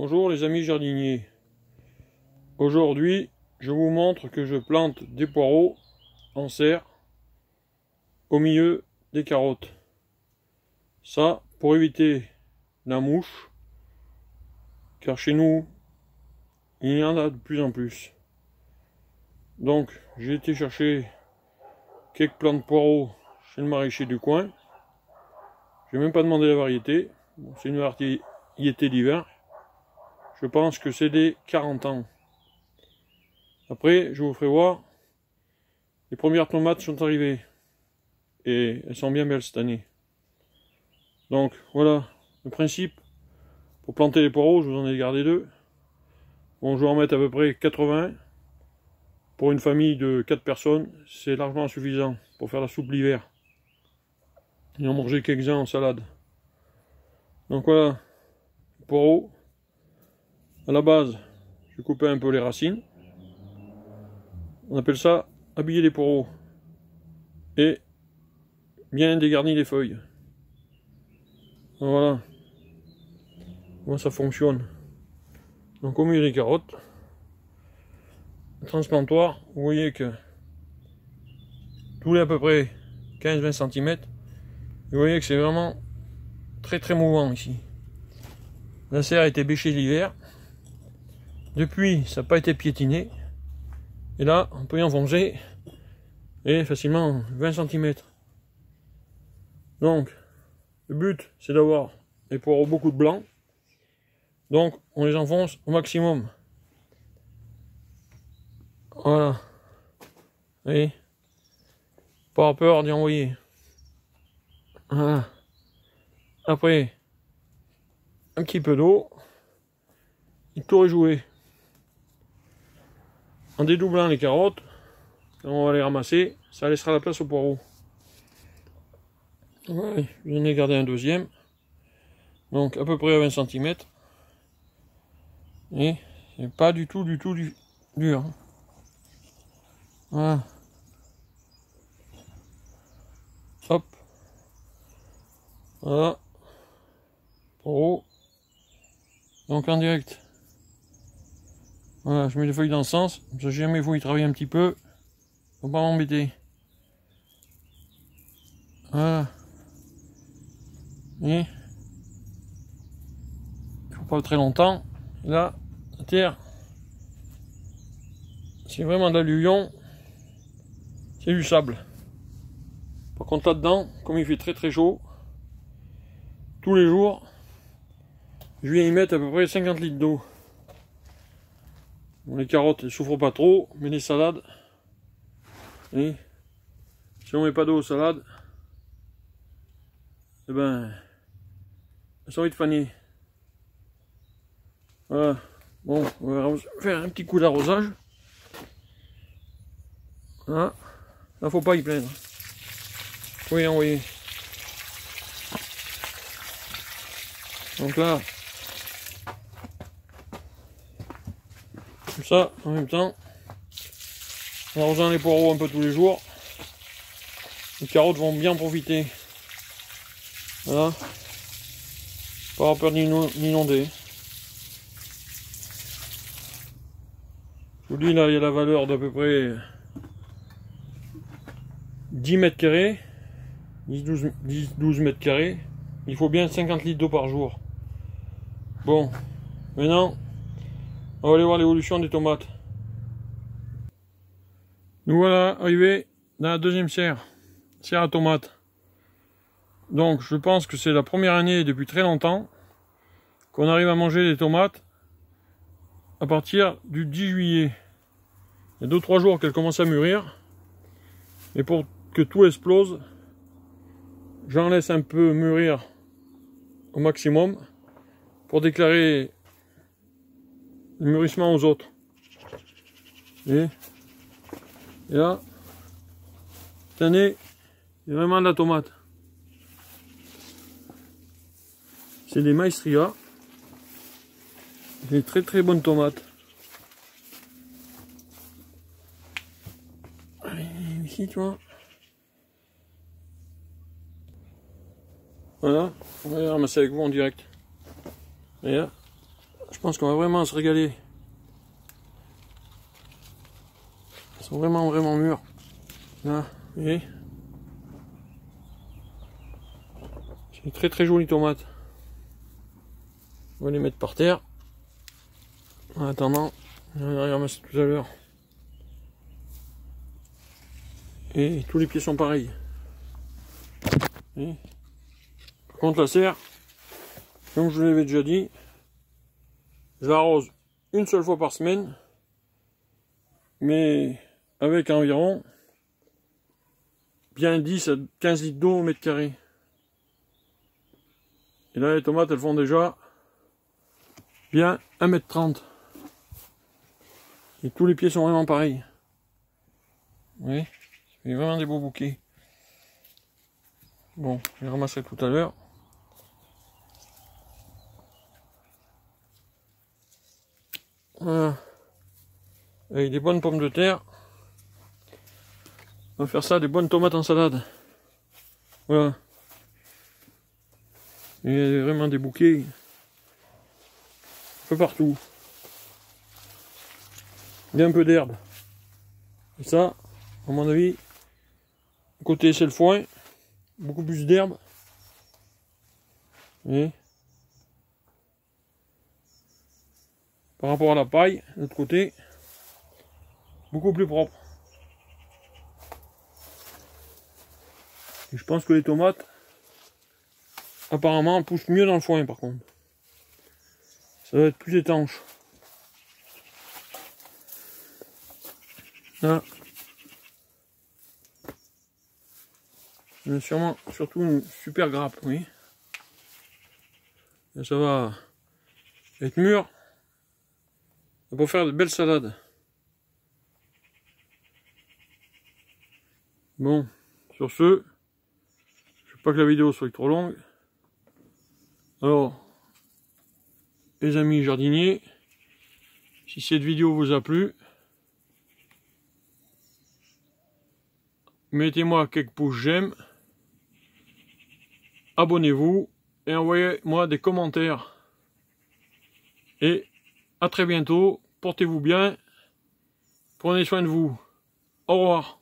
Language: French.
Bonjour les amis jardiniers. Aujourd'hui, je vous montre que je plante des poireaux en serre au milieu des carottes. Ça, pour éviter la mouche, car chez nous, il y en a de plus en plus. Donc, j'ai été chercher quelques plants de poireaux chez le maraîcher du coin. Je n'ai même pas demandé la variété. c'est une variété d'hiver. Je pense que c'est des 40 ans. Après, je vous ferai voir. Les premières tomates sont arrivées. Et elles sont bien belles cette année. Donc, voilà le principe. Pour planter les poireaux, je vous en ai gardé deux. Bon, je vais en mettre à peu près 80. Pour une famille de 4 personnes, c'est largement suffisant pour faire la soupe l'hiver. Et en manger quelques-uns en salade. Donc voilà, poireaux. À la base, je coupais un peu les racines. On appelle ça habiller les poireaux. Et bien dégarnir les feuilles. Voilà. Comment ça fonctionne. Donc au milieu des carottes, transplantoir, vous voyez que tous les à peu près 15-20 cm, vous voyez que c'est vraiment très très mouvant ici. La serre a été bêchée l'hiver. Depuis, ça n'a pas été piétiné. Et là, on peut y enfoncer et facilement 20 cm. Donc, le but, c'est d'avoir les poireaux beaucoup de blanc. Donc, on les enfonce au maximum. Voilà. Et pas peur d'y envoyer. Voilà. Après, un petit peu d'eau. Il tout joué en dédoublant les carottes, on va les ramasser, ça laissera la place au poireau. Voilà, j'en ai gardé un deuxième, donc à peu près à 20 cm. Et c'est pas du tout, du tout du, dur. Voilà. Hop. Voilà. Poireau. Donc en direct. Voilà, je mets les feuilles dans le sens. Si jamais vous y travailler un petit peu, faut pas m'embêter. Voilà. Et il faut pas très longtemps. là, la terre, c'est vraiment de l'alluvion. C'est du sable. Par contre là-dedans, comme il fait très très chaud, tous les jours, je viens y mettre à peu près 50 litres d'eau les carottes ne souffrent pas trop, mais les salades, si on met pas d'eau aux salades, eh ben, elles sont vite fanées. Voilà. Bon, on va faire un petit coup d'arrosage. Voilà. Là, faut pas y plaindre. Y envoyer. Donc là, ça en même temps. En arrosant les poireaux un peu tous les jours. Les carottes vont bien profiter. Voilà. Pas avoir peur d'inonder. Je vous dis là, il y a la valeur d'à peu près 10 mètres carrés. 10-12 mètres carrés. Il faut bien 50 litres d'eau par jour. Bon, maintenant, on va aller voir l'évolution des tomates. Nous voilà arrivés dans la deuxième serre, serre à tomates. Donc je pense que c'est la première année depuis très longtemps qu'on arrive à manger des tomates à partir du 10 juillet. Il y a 2-3 jours qu'elles commencent à mûrir. Et pour que tout explose, j'en laisse un peu mûrir au maximum pour déclarer le mûrissement aux autres. Et, là, cette année, il y a vraiment de la tomate. C'est des maestria. Des très très bonnes tomates. Ici, tu vois. Voilà, on va ramasser avec vous en direct. Et je pense qu'on va vraiment se régaler? Ils sont vraiment, vraiment mûrs. Là, vous voyez? C'est une très très jolie tomate. On va les mettre par terre. En attendant, on va les tout à l'heure. Et tous les pieds sont pareils. Par contre la serre, comme je vous l'avais déjà dit, je l'arrose une seule fois par semaine, mais avec environ bien 10 à 15 litres d'eau au mètre carré. Et là les tomates elles font déjà bien 1 mètre 30 Et tous les pieds sont vraiment pareils. Oui, c'est vraiment des beaux bouquets. Bon, je les ramasserai tout à l'heure. Avec des bonnes pommes de terre. On va faire ça, des bonnes tomates en salade. Voilà. Il y a vraiment des bouquets. Un peu partout. Il y a un peu d'herbe. Et ça, à mon avis, côté c'est le foin beaucoup plus d'herbe. Par rapport à la paille, de l'autre côté, beaucoup plus propre. Je pense que les tomates, apparemment, poussent mieux dans le foin par contre. Ça va être plus étanche. Là. sûrement, surtout une super grappe, oui. ça va être mûr. Pour faire de belles salades. Bon, sur ce, je veux pas que la vidéo soit trop longue. Alors, les amis jardiniers, si cette vidéo vous a plu, mettez-moi quelques pouces j'aime abonnez-vous et envoyez-moi des commentaires. Et à très bientôt, portez-vous bien, prenez soin de vous. Au revoir.